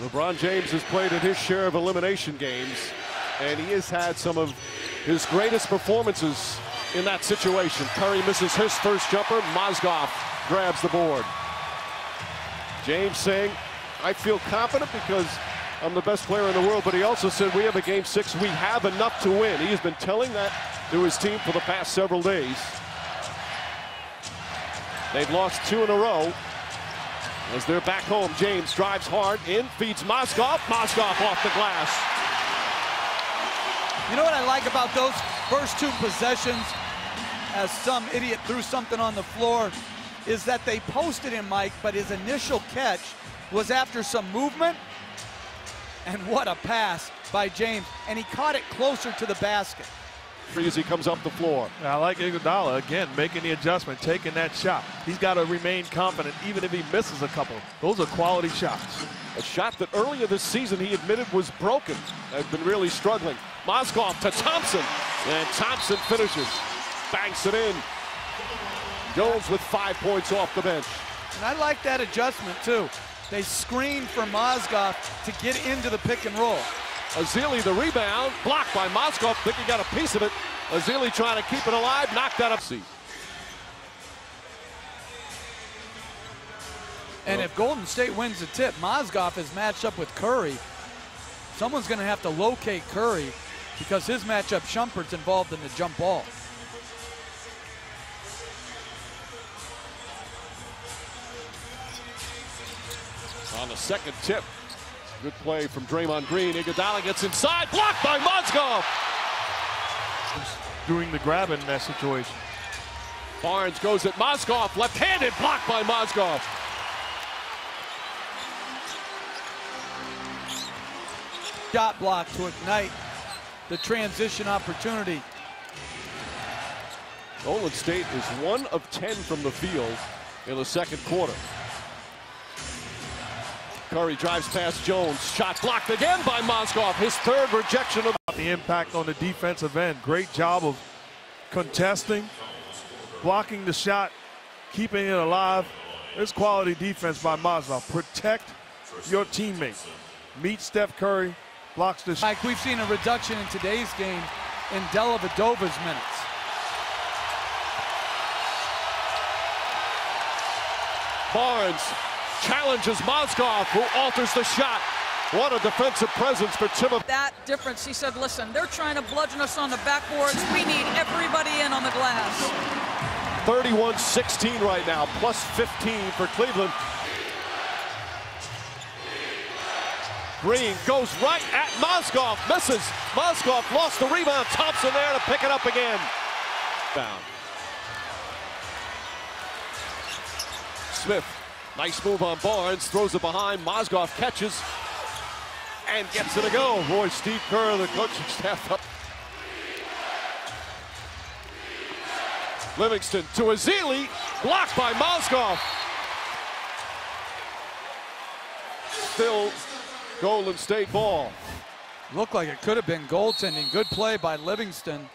LeBron James has played in his share of elimination games, and he has had some of his greatest performances in that situation. Curry misses his first jumper. Mozgov grabs the board. James saying, I feel confident because I'm the best player in the world, but he also said we have a game six. We have enough to win. He has been telling that to his team for the past several days. They've lost two in a row. As they're back home, James drives hard in, feeds Mozgov. Mozgov off the glass. You know what I like about those first two possessions, as some idiot threw something on the floor, is that they posted him, Mike, but his initial catch was after some movement. And what a pass by James. And he caught it closer to the basket. As he comes up the floor. I like Iguodala, again, making the adjustment, taking that shot. He's got to remain confident even if he misses a couple. Those are quality shots. A shot that earlier this season he admitted was broken. Had been really struggling. Mozgov to Thompson. And Thompson finishes. Banks it in. Jones with five points off the bench. And I like that adjustment, too. They screen for Mozgov to get into the pick and roll. Ezeli the rebound, blocked by Mozgov. Think he got a piece of it. Ezeli trying to keep it alive, knocked that up. And if Golden State wins the tip, Mozgov is matched up with Curry. Someone's going to have to locate Curry because his matchup, Shumpert's involved in the jump ball. On the second tip, good play from Draymond Green. Iguodala gets inside, blocked by Mozgov. Doing the grabbing in that situation. Barnes goes at Mozgov, left-handed, blocked by Mozgov. Shot block to ignite the transition opportunity. Golden State is one of 10 from the field in the second quarter. Curry drives past Jones. Shot blocked again by Mozgov. His third rejection of the impact on the defensive end. Great job of contesting, blocking the shot, keeping it alive. It's quality defense by Mozgov. Protect your teammate. Meet Steph Curry, blocks the shot. Mike, we've seen a reduction in today's game in Dellavedova's minutes. Barnes challenges Mozgov, who alters the shot. What a defensive presence for Timothy. That difference, he said, listen, they're trying to bludgeon us on the backboards. We need everybody in on the glass. 31-16 right now, plus 15 for Cleveland. Green goes right at Mozgov, misses. Mozgov lost the rebound. Thompson there to pick it up again. Down. Smith Nice move on Barnes, throws it behind. Mozgov catches and gets it to go. Boy, Steve Kerr, the coaching staff up. Livingston to Ezeli, blocked by Mozgov. Still Golden State ball. Looked like it could have been goaltending. Good play by Livingston.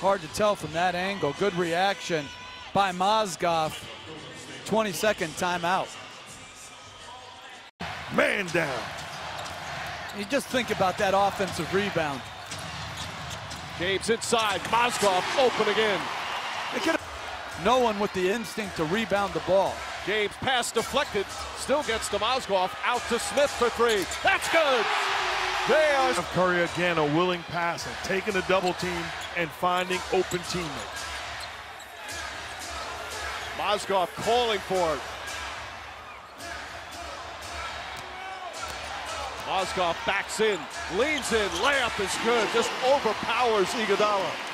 Hard to tell from that angle. Good reaction by Mozgov. 22nd timeout. Man down. You just think about that offensive rebound. James inside. Mozgov open again. No one with the instinct to rebound the ball. James pass deflected. Still gets to Mozgov. Out to Smith for three. That's good. They are. Curry again, a willing passer, taking a double team and finding open teammates. Mozgov calling for it. Mozgov backs in, leans in, layup is good, just overpowers Iguodala.